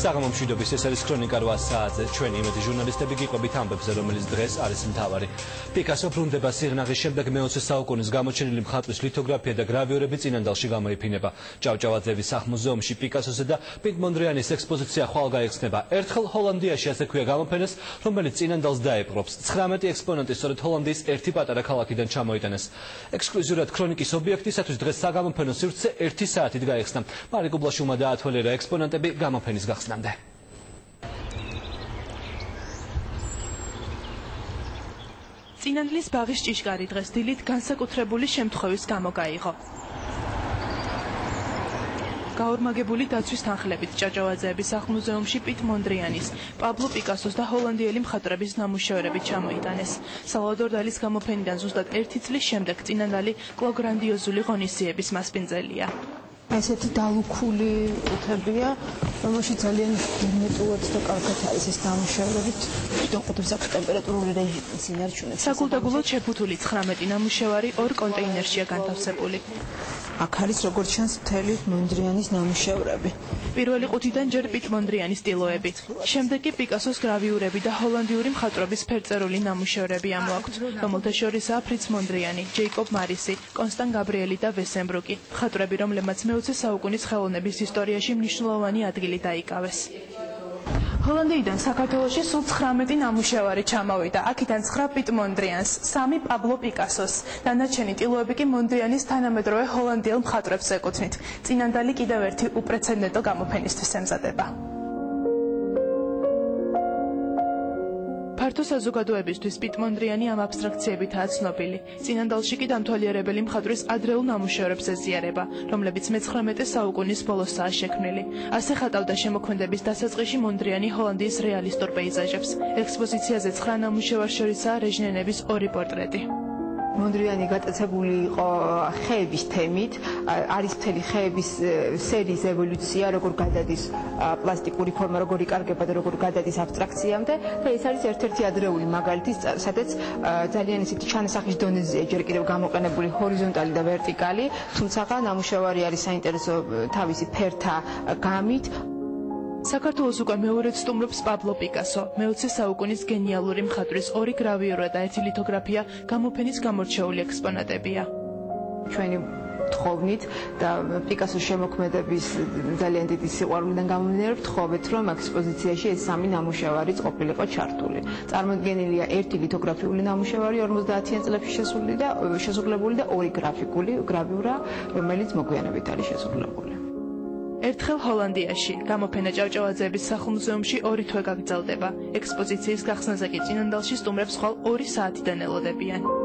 საღამო მშვიდობის ეს არის ქრონიკა 8 საათზე. ჩვენი იმედი ჟურნალისტები გიყვებით ამბებზე რომელიც დღეს არის მთავარი. პიკასო ბრუნდება სიღნაღის შემდეგ მე-20 საუკუნის გამოჩენილი მხატვრის ლითოგრაფია და გრავიურები წინანდალში გამოიფინება ჭავჭავაძეების სახლ-მუზეუმში პიკასოსა და პიტ მონდრიანის ექსპოზიცია ხვალ გაიხსნება. ერთხელ ჰოლანდიაში ასე ქვია გამოფენას რომელიც წინანდალს დაეპყრობს. 19 ექსპონატი სწორედ ჰოლანდიის ერთი პატარა ქალაქიდან ჩამოიტანეს. ექსკლუზიურად ქრონიკის ობიექტისათვის დღეს საგამოფენო სივრცე 1 საათით გაიხსნა. მარიკუბლაშუმა დაათვალიერა ექსპონატები გამოფენის გახსნა ხსნამდე. წინანდლის ბაღის ჭიშკარი დღეს დილით განსაკუთრებული შემთხვევის გამო გაიღო. გაორმაგებული დაცვის თანხლებით ჭაჭავაძეების სახლ-მუზეუმში პიტ მონდრიანის, პაბლო პიკასოს და ჰოლანდიელი მხატვრების ნამუშევრები ჩამოიტანეს. სალვადორ დალის გამოფენიდან ზუსტად ერთი წლის შემდეგ წინანდალი კლოგრანდიოზული ღონისძიების მასპინძელია. ესეთი დალუქული კუთხებია, რომელშიც ძალიან გერმეტულად და კარგად არის ეს ნამუშევრები. თვითონ აქვს ტემპერატურული რეჟიმის ინარჩუნებს. საკულტაგულოდ შეფუთული 19 ნამუშევარი ორ კონტეინერშია განთავსებული. აქ არის როგორც ჩანს მთელი მონდრიანის ნამუშევრები. პირველი ყუთიდან ჯერ პიტ მონდრიანის სტილოები, შემდეგ კი პიკასოს გრავიურები და ჰოლანდიური მხატვრობის ფერწერული ნამუშევრები ამოაქვთ, რომელთა შორისაა ფრიც მონდრიანი, ჯეიკობ მარისი, კონსტან გაბრიელი და ვესენბრუკი, მხატვრები, რომლებმაც მე-20 საუკუნის ხელოვნების ისტორიაში მნიშვნელოვანი ადგილი დაიკავეს. ჰოლანდიიდან საქართველოში სულ 19 ნამუშევარი ჩამოვიდა. აქედან 9 პიტ მონდრიანს, 3 პაბლო პიკასოს. დანარჩენი ტილოები კი მონდრიანის თანამედროვე ჰოლანდიელ მხატვრებს ეკუთვნით. წინანდალი კიდევ ერთი უპრეცედენტო გამოფენისთვის ემზადება. ფართო საზოგადოებისთვის პიტმონდრიანი ამ აბსტრაქციებითაა ცნობილი. წინანდალში კი დამთვალიერებელი მხატვრის ადრეულ ნამუშევრებს ეზიარება, რომლებიც მე-19 საუკუნის ბოლოსაა შექმნილი. ასე ხატავდა შემოქმედების დასაწყისში მონდრიანი ჰოლანდიის რეალისტურ პეიზაჟებს. ექსპოზიციაზე 9 ნამუშევარ შორისაა რეჟნენების ორი პორტრეტი. მონდრიანი გატაცებული იყო ხეების თემით, არის მთელი ხეების სერიის ევოლუცია, როგორ გადადის პლასტიკური ფორმა, როგორ იკარგება და როგორ გადადის აბსტრაქციამდე. და ეს არის ერთ-ერთი ადრეული მაგალითი, სადაც ძალიან ისეთი ჩანასახის დონეზეა ჯერ კიდევ გამოყენებული ჰორიზონტალი და ვერტიკალი, თუმცა ნამუშევარი არის საინტერესო თავისი ფერთა გამით, საქართველოს უკვე მეორე სტუმრობს პაბლო პიკასო. მე-20 საუკუნის გენიალური მხატვრის ორი გრავიურა და ერთი ლითოგრაფია გამოფენის გამორჩეული ექსპონატებია. ჩვენი თხოვნით და პიკასოს შემოქმედების ძალიან დიდი სიყვარულიდან გამომდინარე ვთხოვეთ, რომ ექსპოზიციაში ეს სამი ნამუშევარიც ყოფილიყო ჩართული. წარმოდგენილია ერთი ლითოგრაფიული ნამუშევარი 50-იან წლებში შესული და შესრულებული და ორი გრაფიკული გრავიურა, რომელიც მოგვიანებით არის შესრულებული. ერთხელ ჰოლანდიაში გამოფენა ჭავჭავაძეების სახლ-მუზეუმში ორი თვე გაგრძელდება. ექსპოზიციის გახსნაზე კი წინანდალში სტუმრებს ხვალ 2 საათიდან ელოდებიან.